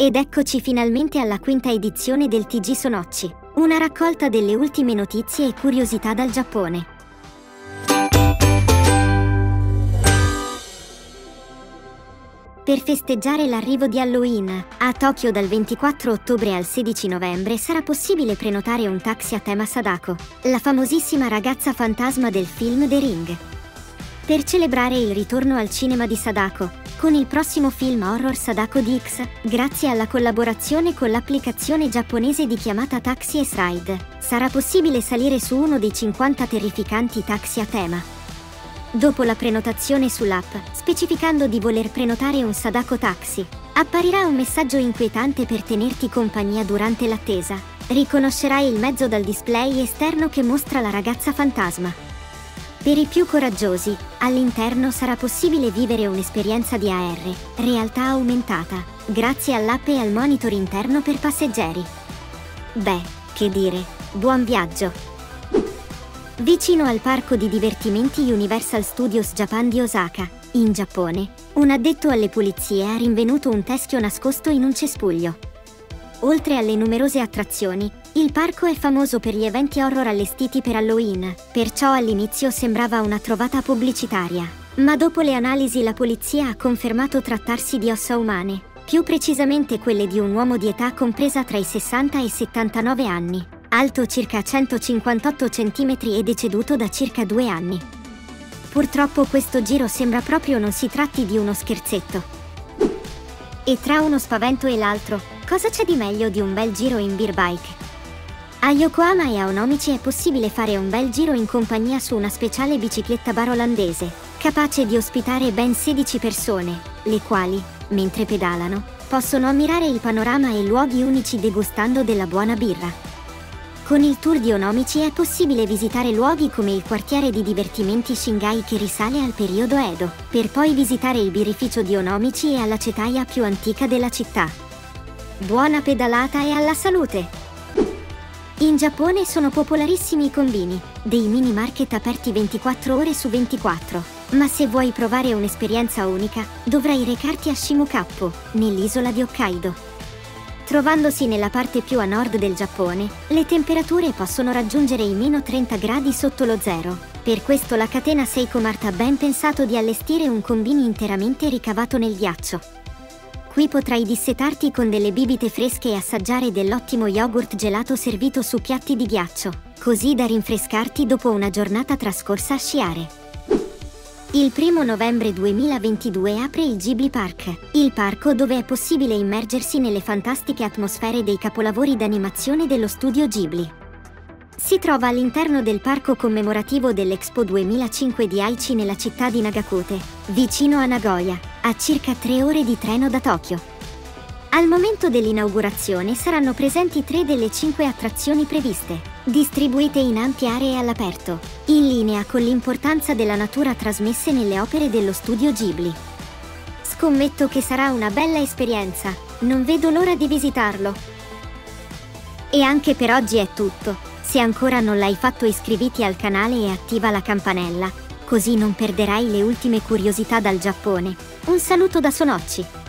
Ed eccoci finalmente alla quinta edizione del TG Sonocci, una raccolta delle ultime notizie e curiosità dal Giappone. Per festeggiare l'arrivo di Halloween, a Tokyo dal 24 ottobre al 16 novembre sarà possibile prenotare un taxi a tema Sadako, la famosissima ragazza fantasma del film The Ring. Per celebrare il ritorno al cinema di Sadako, con il prossimo film horror Sadako DX, grazie alla collaborazione con l'applicazione giapponese di chiamata Taxi S Ride, sarà possibile salire su uno dei 50 terrificanti taxi a tema. Dopo la prenotazione sull'app, specificando di voler prenotare un Sadako Taxi, apparirà un messaggio inquietante per tenerti compagnia durante l'attesa. Riconoscerai il mezzo dal display esterno che mostra la ragazza fantasma. Per i più coraggiosi, all'interno sarà possibile vivere un'esperienza di AR, realtà aumentata, grazie all'app e al monitor interno per passeggeri. Beh, che dire, buon viaggio! Vicino al parco di divertimenti Universal Studios Japan di Osaka, in Giappone, un addetto alle pulizie ha rinvenuto un teschio nascosto in un cespuglio. Oltre alle numerose attrazioni, il parco è famoso per gli eventi horror allestiti per Halloween, perciò all'inizio sembrava una trovata pubblicitaria. Ma dopo le analisi la polizia ha confermato trattarsi di ossa umane, più precisamente quelle di un uomo di età compresa tra i 60 e i 79 anni, alto circa 158 cm e deceduto da circa due anni. Purtroppo questo giro sembra proprio non si tratti di uno scherzetto. E tra uno spavento e l'altro, cosa c'è di meglio di un bel giro in beer bike? A Yokohama e a Onomici è possibile fare un bel giro in compagnia su una speciale bicicletta bar olandese, capace di ospitare ben 16 persone, le quali, mentre pedalano, possono ammirare il panorama e luoghi unici degustando della buona birra. Con il tour di Onomici è possibile visitare luoghi come il quartiere di divertimenti Shingai che risale al periodo Edo, per poi visitare il birrificio di Onomici e alla cetaia più antica della città. Buona pedalata e alla salute! In Giappone sono popolarissimi i combini, dei mini market aperti 24 ore su 24. Ma se vuoi provare un'esperienza unica, dovrai recarti a Shimokappo, nell'isola di Hokkaido. Trovandosi nella parte più a nord del Giappone, le temperature possono raggiungere i meno 30 gradi sotto lo zero. Per questo la catena Seiko Mart ha ben pensato di allestire un combini interamente ricavato nel ghiaccio. Qui potrai dissetarti con delle bibite fresche e assaggiare dell'ottimo yogurt gelato servito su piatti di ghiaccio, così da rinfrescarti dopo una giornata trascorsa a sciare. Il 1 novembre 2022 apre il Ghibli Park, il parco dove è possibile immergersi nelle fantastiche atmosfere dei capolavori d'animazione dello studio Ghibli. Si trova all'interno del parco commemorativo dell'Expo 2005 di Aichi nella città di Nagakute, vicino a Nagoya, a circa tre ore di treno da Tokyo. Al momento dell'inaugurazione saranno presenti tre delle cinque attrazioni previste, distribuite in ampie aree all'aperto, in linea con l'importanza della natura trasmesse nelle opere dello studio Ghibli. Scommetto che sarà una bella esperienza, non vedo l'ora di visitarlo. E anche per oggi è tutto. Se ancora non l'hai fatto iscriviti al canale e attiva la campanella, così non perderai le ultime curiosità dal Giappone. Un saluto da Sonocci!